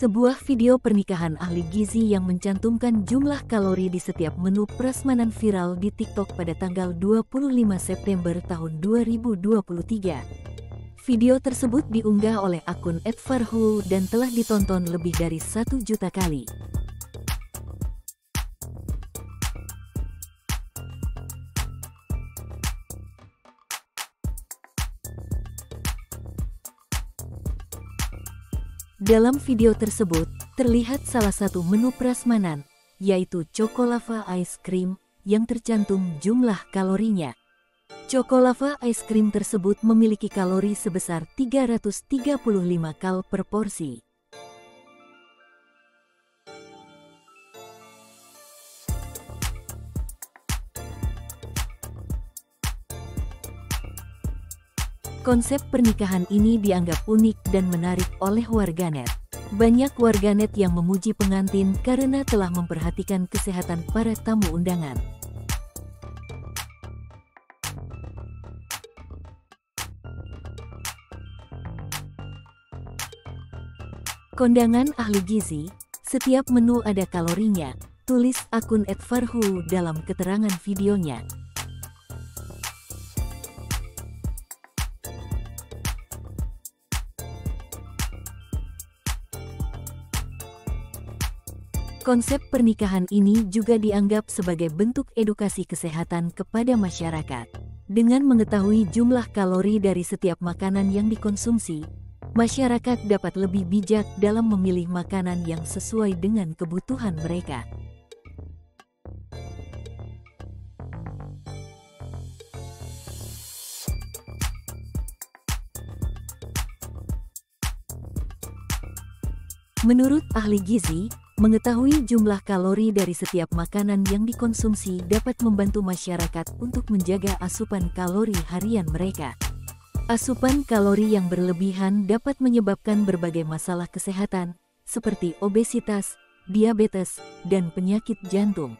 Sebuah video pernikahan ahli gizi yang mencantumkan jumlah kalori di setiap menu prasmanan viral di TikTok pada tanggal 25 September tahun 2023. Video tersebut diunggah oleh akun @farhu dan telah ditonton lebih dari satu juta kali. Dalam video tersebut, terlihat salah satu menu prasmanan, yaitu Chocolava Ice Cream, yang tercantum jumlah kalorinya. Chocolava Ice Cream tersebut memiliki kalori sebesar 335 kal per porsi. Konsep pernikahan ini dianggap unik dan menarik oleh warganet. Banyak warganet yang memuji pengantin karena telah memperhatikan kesehatan para tamu undangan. Kondangan ahli gizi, setiap menu ada kalorinya, tulis akun @farhu dalam keterangan videonya. Konsep pernikahan ini juga dianggap sebagai bentuk edukasi kesehatan kepada masyarakat. Dengan mengetahui jumlah kalori dari setiap makanan yang dikonsumsi, masyarakat dapat lebih bijak dalam memilih makanan yang sesuai dengan kebutuhan mereka. Menurut ahli gizi, Mengetahui jumlah kalori dari setiap makanan yang dikonsumsi dapat membantu masyarakat untuk menjaga asupan kalori harian mereka. Asupan kalori yang berlebihan dapat menyebabkan berbagai masalah kesehatan, seperti obesitas, diabetes, dan penyakit jantung.